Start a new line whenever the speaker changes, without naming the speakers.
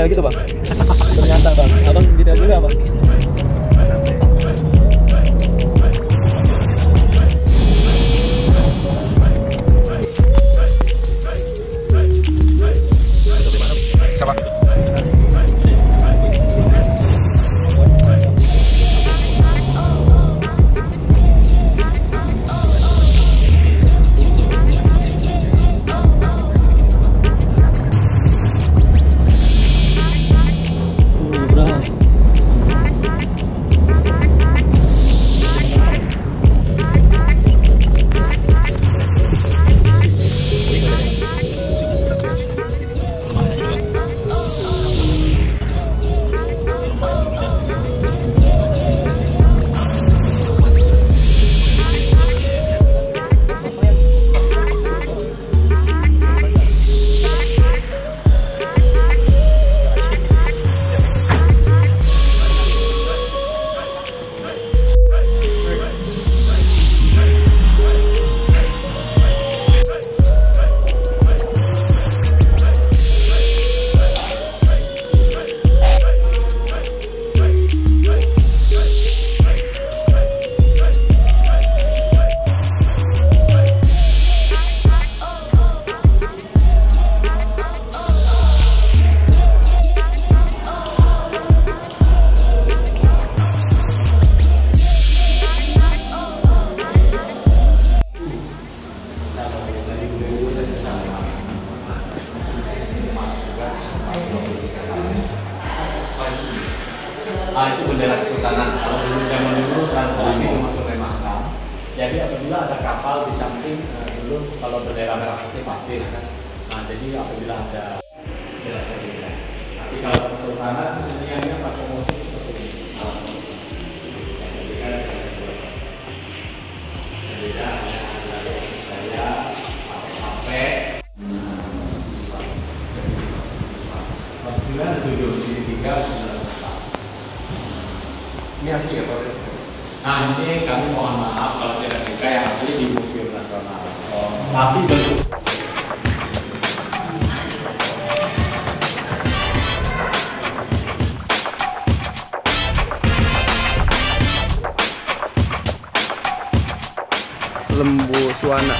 kayak gitu bang ternyata bang abang tidak juga bang.
Nah itu bendera kesultanan. Kalau dulu zaman dulu transisi masuk ke makam. Jadi apabila ada kapal di samping eh, dulu kalau bendera merah putih pasti. Nah jadi apabila ada bendera putih. Tapi kalau kesultanan keseniannya pakai musik seperti ini. Nah, jadi saya pakai HP. Pas 9, 7, 3,
ini asli ya Pak?
Nah ini kami mohon maaf kalau tidak bisa yang asli di Museum Nasional. Tapi bentuk Lembu Suwana.